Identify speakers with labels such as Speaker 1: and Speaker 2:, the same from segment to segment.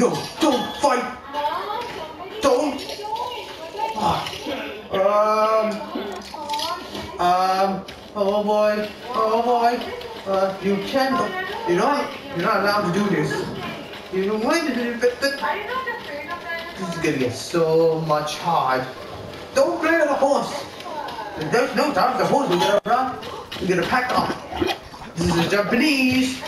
Speaker 1: No, don't fight. Don't. Ah. Um. Um. Oh boy. Oh boy. Uh, you can't. You're not. You're not allowed to do this. You
Speaker 2: not afraid
Speaker 1: this is gonna get so much hard. Don't play with the horse. There's no time for the horse. We gotta run. We gotta pack up. This is a Japanese.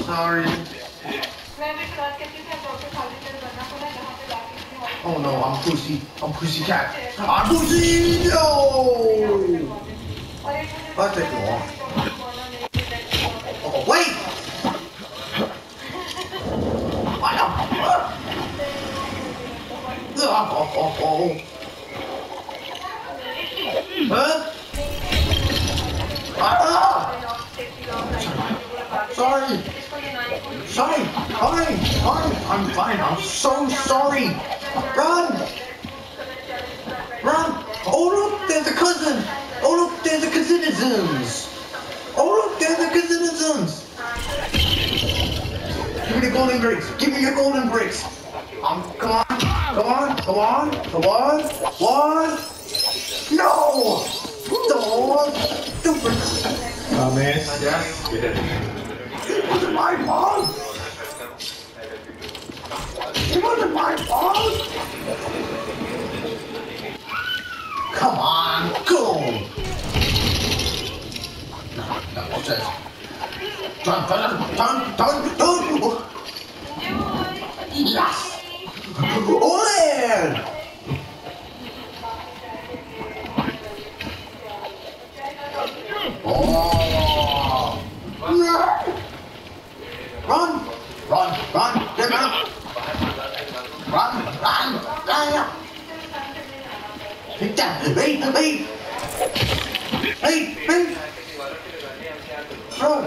Speaker 1: Sorry.
Speaker 2: मैं भी class करती थी doctor Khalid अल बना पड़ा जहाँ पे
Speaker 1: Oh no, I'm pussy. I'm pussy cat. I'm pussy! No! That's it, long. Oh, wait! What the? Oh, oh, oh, oh. Huh? Ah! Sorry. Sorry, sorry, sorry. I'm fine. I'm so sorry. Run! Run! Oh look, there's a cousin. Oh look, there's the citizens. Oh look, there's the citizens. Give me the golden bricks. Give me your golden bricks. Um, come on, come on, come on, come on. One. No! No! Stupid.
Speaker 3: Thomas.
Speaker 1: Yes. It wasn't my fault. It wasn't my fault. Come on, go. No, no, what's this? Turn, turn, turn, turn, turn. Yes. Ole! Oh! Run! Run! Run! They're. Run! Run! Run! Take đi, Wait! Wait! Wait! Throw!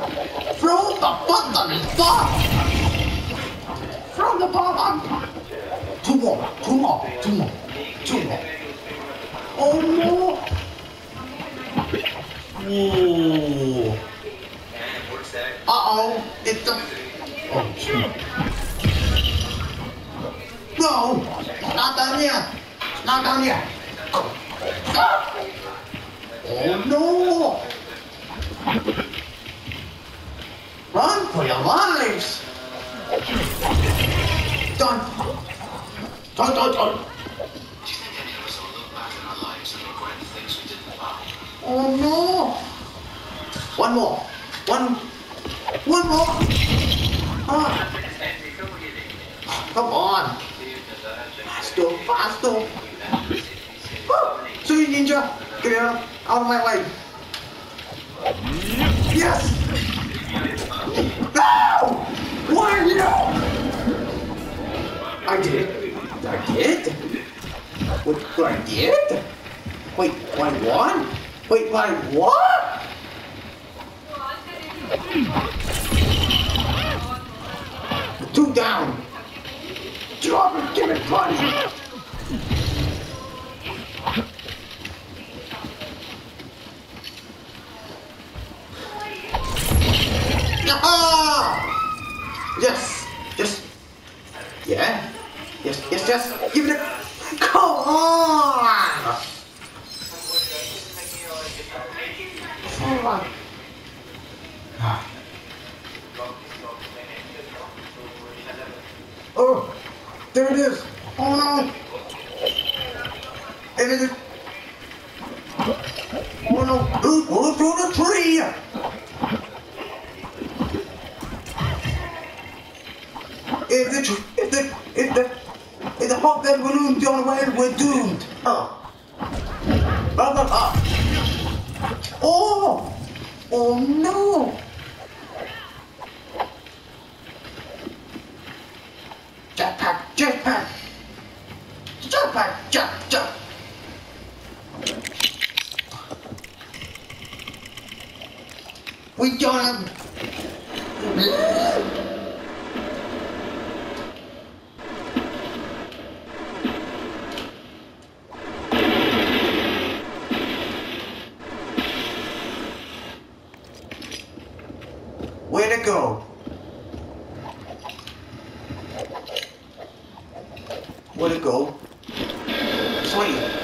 Speaker 1: Throw the button! Fuck! Throw the button! Two more! Two more! Two more! Two more! Oh no! Ooh. Uh-oh, it's the... Oh, shoot. No, not. Oh, no. Run for your lives. Done. Done, done. Oh, no. One more. One. One more. Faster, faster. Ah, Sorry, ninja. Get out, out of my way. Yes. No! Why are you? I did. I did. What? what I did? Wait, what I won? Wait, what I what? Two down. Drop it, give it money. Ah! Yes! Yes! Yeah? Yes, yes, yes! Give it a... Come on! Come on. Oh! There it is! Oh no! Who pulled through the tree? If the, if the, if the, if the hot air balloon don't land, we're doomed. Oh. Blah, blah. Oh! Oh no! Jetpack, jetpack! Jetpack, jet, jet! We don't have... Way to go. Way to go. Sweet.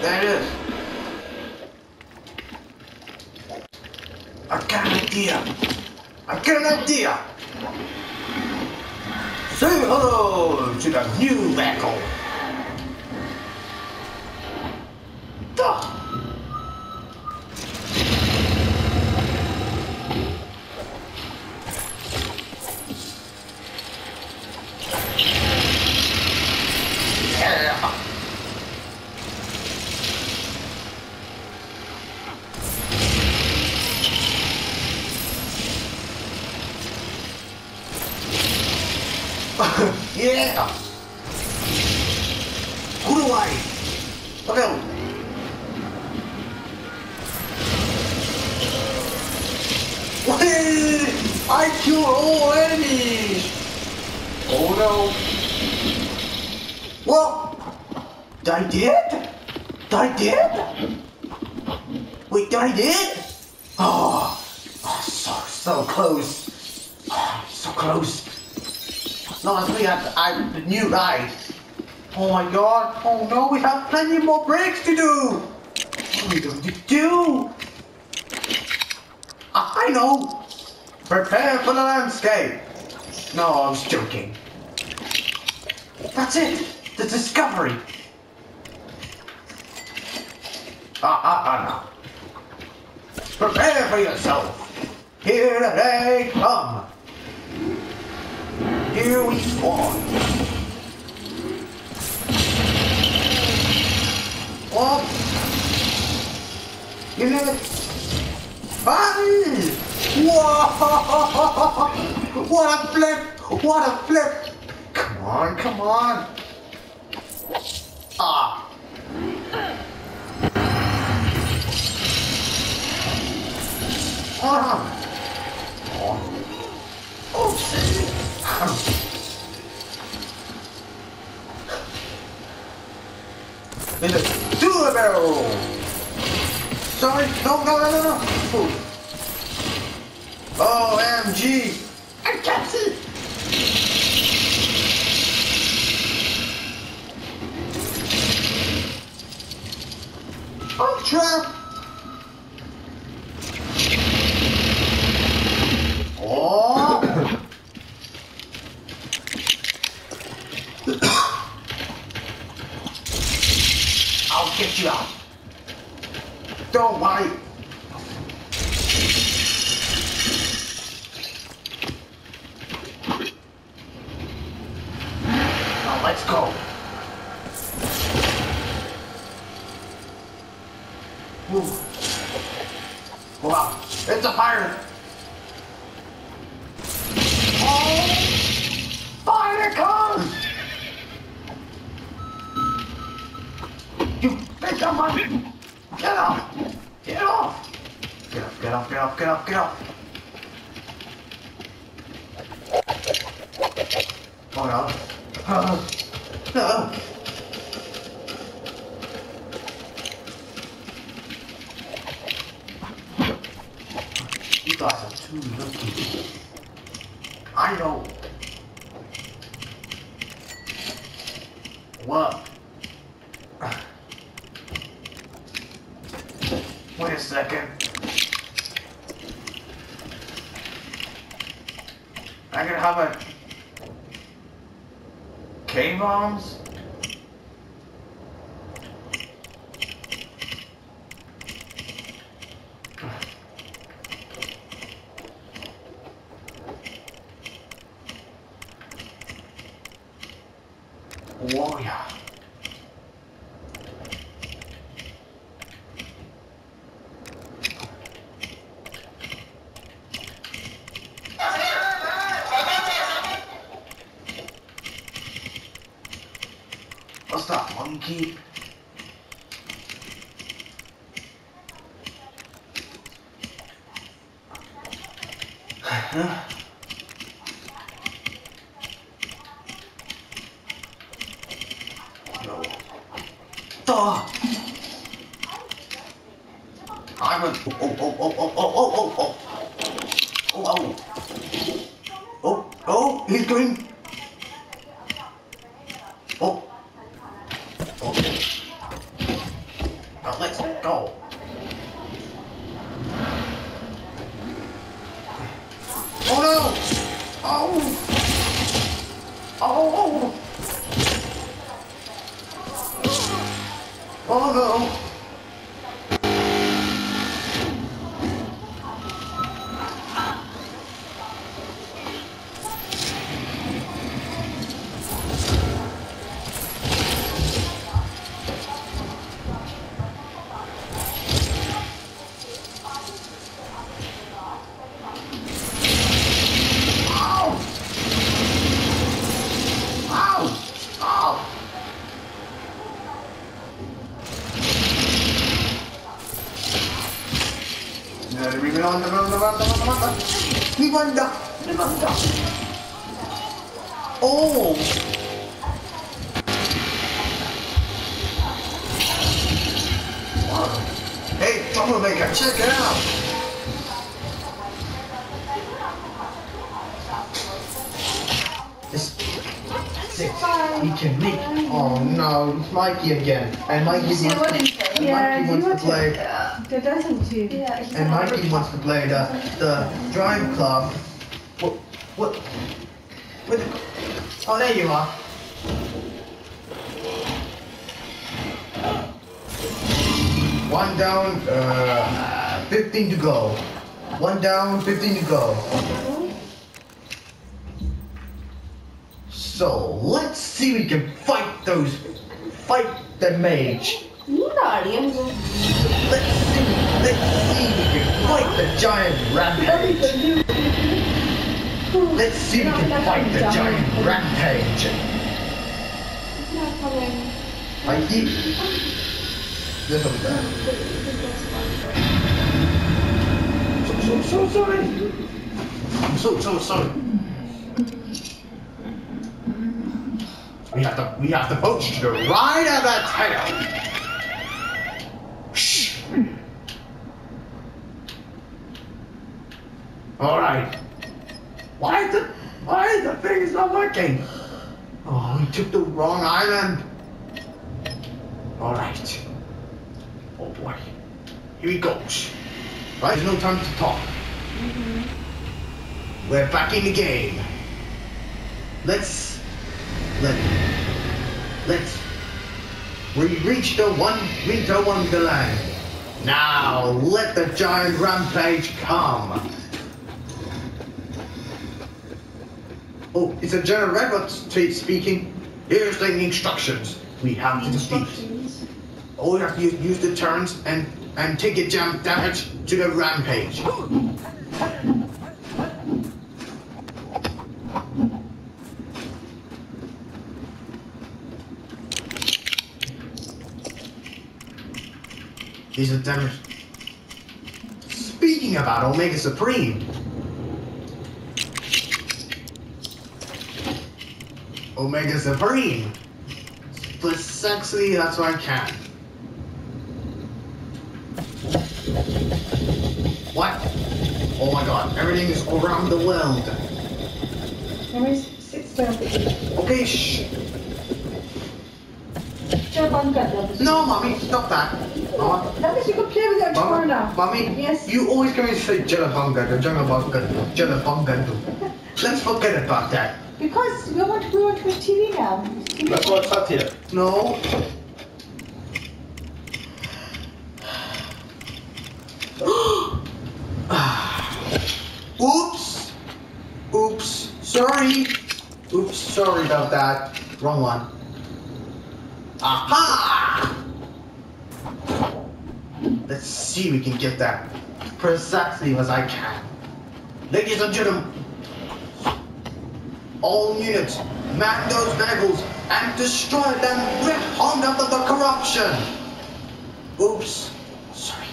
Speaker 1: There it is. I got an idea. I got an idea. Say hello to the new vehicle. Duh. Yeah. yeah. Who do I? Okay. Wait! I killed all enemies. Oh no. Well, I did? I did? Wait, I did? Oh, ah, oh ah, so, so close. Oh, so close. Last we had I, the new ride. Oh my god. Oh no, we have plenty more breaks to do. What are we going to do? I I know. Prepare for the landscape. No, I was joking. That's it. The discovery. Ah, ah, ah, no. Prepare for yourself. Here they come. Here we spawn. You know it. Bye. Whoa! What a flip! What a flip! Come on, come on! Ah! Ah! Oh! Oopsie! In the to the barrel! Sorry, no, no, no, no, no! Ooh. OMG! I can't see! I'm trapped! Oh! I'll get you out. Don't worry. Now let's go. Ooh. Wow, it's a pirate. Oh, fire comes! You think I'm on? Get off! Get off! Get off, get off, get off, get off, get off! Oh no. Oh, no. You guys are too lucky. I know. What? Wait Oh yeah, what's that monkey? Oh, oh, oh, oh, oh, oh, oh, oh, oh. Oh, oh. Oh, oh, he's going. Oh. Oh. Now let's go. Oh no! Oh! Oh! Oh no! Ronda, ronda, ronda, ronda, ronda. Ribanda! Ribanda! Oh! Hey, troublemaker, check it out! We can make. Oh no, it's Mikey again. And Mikey wants to, and
Speaker 4: Yeah,
Speaker 1: Mikey
Speaker 4: you
Speaker 1: wants to
Speaker 4: were
Speaker 1: play.
Speaker 4: Der doesn't too.
Speaker 2: Yeah,
Speaker 1: And Mikey wants to play the the drive club. What? What? What? The, oh, there you are. One down, uh, 15 to go. One down, 15 to go. So Let's see we can fight those. Fight the mage. Let's see. Let's see we can fight the giant rampage. Let's see we can fight the giant rampage. I you. This a down. So, so, so sorry. I'm so, so sorry. We have to, we have to poach the right of that tail. Shh. All right. Why is the, why is the thing is not working? Oh, we took the wrong island. All right. Oh boy. Here he goes. Right, there's no time to talk. Mm-hmm. We're back in the game. Let's let let's we reach the one winter wonderland. Now let the giant rampage come. Oh, it's a General Rabbit speaking. Here's the instructions. We have to defeat. Oh, we have to use, use the turns and and take a jump damage to the rampage. These are damage. Speaking about Omega Supreme. Omega Supreme. But sexy, that's what I can. What? Oh my god, everything is around the world. Okay, shh.
Speaker 4: Shut up, Uncle.
Speaker 1: No, mommy, stop that. Mama,
Speaker 4: That is you can play with your
Speaker 1: Mama,
Speaker 4: corner.
Speaker 1: mommy,
Speaker 4: Yes.
Speaker 1: you always come and say. Let's forget about that.
Speaker 4: Because we want we want to watch TV now.
Speaker 3: Let's watch here.
Speaker 1: No. Oops. Oops. Sorry. Oops. Sorry about that. Wrong one. Aha! Let's see if we can get that precisely as I can. Ladies and gentlemen, all units, man those vehicles and destroy them with out of the corruption. Oops. Sorry.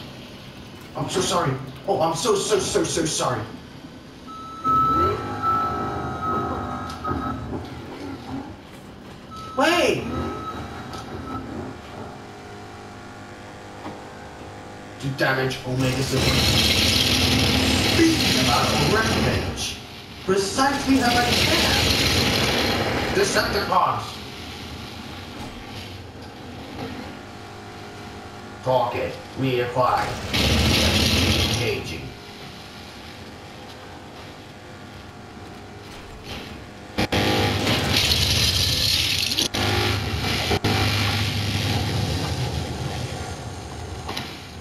Speaker 1: I'm so sorry. Oh, I'm so, so, so, so sorry. Wait! Damage Omega 7. Speaking about rampage, precisely how I can. Decepticons! Target reacquired. Engaging.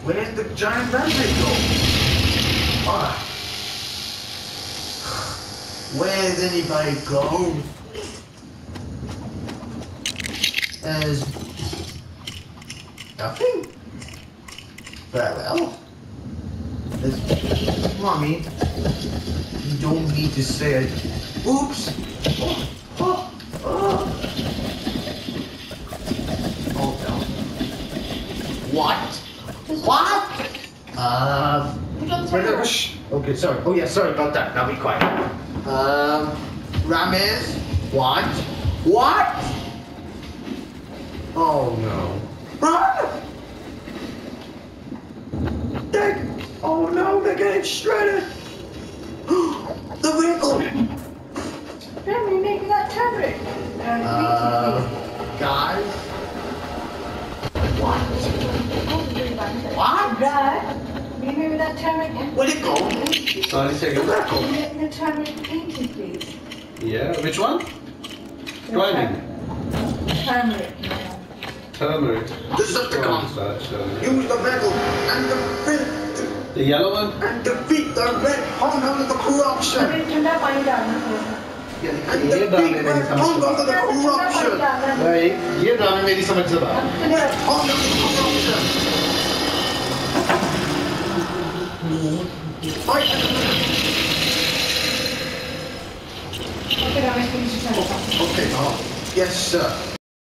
Speaker 1: Where's the giant rampage go? Ah. Where's anybody go? There's nothing. Very well. There's mommy. You don't need to say it. Oops. Oh, oh. Oh no. What? What? Uh. shh. Okay, sorry. Oh yeah, sorry about that. Now be quiet. Um, Ramirez. What? What? Oh no. Run! They, oh no, they're getting shredded. the vehicle.
Speaker 4: Remy, make that turret. Uh,
Speaker 1: guys. What? What?
Speaker 4: Brad, will you move that turret and
Speaker 1: Where'd it go?
Speaker 3: Sorry,
Speaker 1: The
Speaker 3: second.
Speaker 1: vehicle.
Speaker 4: get the turret painted, please?
Speaker 3: Yeah, which one? Driving.
Speaker 4: Turmeric.
Speaker 3: Turmeric.
Speaker 1: Decepticons.
Speaker 3: That, uh,
Speaker 1: Use the vehicle and defeat
Speaker 3: The yellow one?
Speaker 1: and defeat the red hunger of the corruption.
Speaker 4: अरे ठंडा पानी डालना थोड़ा
Speaker 1: And
Speaker 3: ये
Speaker 1: defeat
Speaker 3: डालने
Speaker 1: red
Speaker 3: नहीं समझ
Speaker 1: hunger of the
Speaker 4: ठंडा पानी
Speaker 1: corruption.
Speaker 4: डालना
Speaker 3: नहीं ये दाने मेरी समझ से बाहर
Speaker 4: Okay, now
Speaker 1: Okay, Yes, sir.